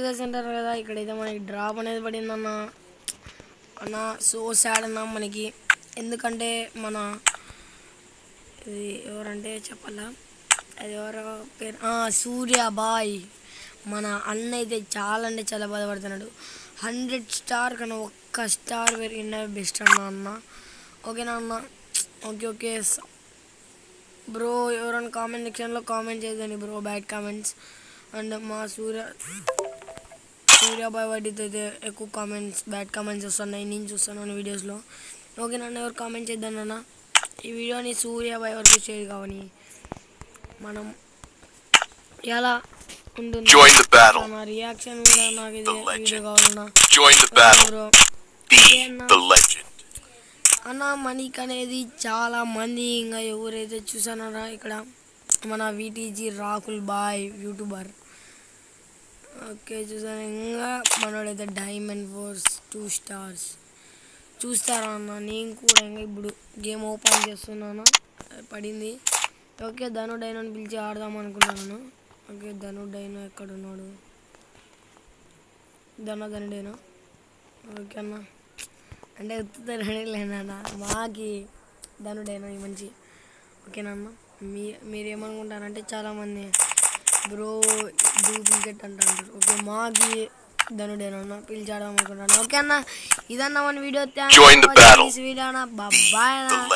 Centre కదా ఇక్కడైతే మనకి డ్రాప్ అనేది పడింది అన్న అన్న సో సాడ్ అన్న మనకి. ఎందుకంటే మన ఇది ఎవరంటే చెప్పాలా? అది ఎవరో పేరు? సూర్య బాయ్. మన అన్న అయితే చాలా అంటే చాలా బాధపడుతున్నాడు. హండ్రెడ్ స్టార్ కన్నా ఒక్క స్టార్ పెరిగిన బెస్ట్ అన్న అన్న. ఓకేనా అన్న? Okay okay. బ్రో ఎవరైనా కామెంట్ సెక్షన్లో కామెంట్ చేయదండి బ్రో బ్యాడ్ కామెంట్స్. అండ్ మా సూర్య సూర్యాబాయ్ వాటితో అయితే ఎక్కువ కామెంట్స్ బ్యాడ్ కామెంట్స్ వస్తున్నాయి నేను చూస్తున్నాను వీడియోస్లో ఓకే నన్ను ఎవరు కామెంట్ చేద్దాం నాన్న? ఈ వీడియోని సూర్యాబాయ్ వరకు షేర్ కావని మనం ఎలా ఉంటుంది. నా రియాక్షన్ కూడా నాకు ఇది. వీడియో కావాలన్నా అన్న. అన్న మనీక్ అనేది చాలా మంది ఇంకా ఎవరైతే చూసానారా ఇక్కడ మన విటీజీ రాకుల్ బాయ్ యూట్యూబర్ ఓకే చూసాను ఇంకా మనోడైతే డైమండ్ ఫోర్స్ టూ స్టార్స్ చూస్తారా అన్న? నేను కూడా ఇంకా ఇప్పుడు గేమ్ ఓపెన్ చేస్తున్నాను. పడింది. ఓకే ధను డైనోని పిలిచి ఆడదాం అనుకున్నాను. ఓకే ధను డైనో ఎక్కడ ఉన్నాడు? ధను ధను డైనో ఓకే అన్న. అంటే ఉత్తుతారనేలేనన్న మాకి ధనుడైనా ఈ మంచి. ఓకేనా అన్న? మీ మీరేమనుకుంటారంటే చాలామంది బ్రో డూప్లికేట్ అంటారు ఓకే మాకి ధనుడేనన్న పిలిచాడమనుకుంటాను ఓకే అన్న ఇదన్న మన video Join the battle. Video అన్న Be బాయ్ the legend.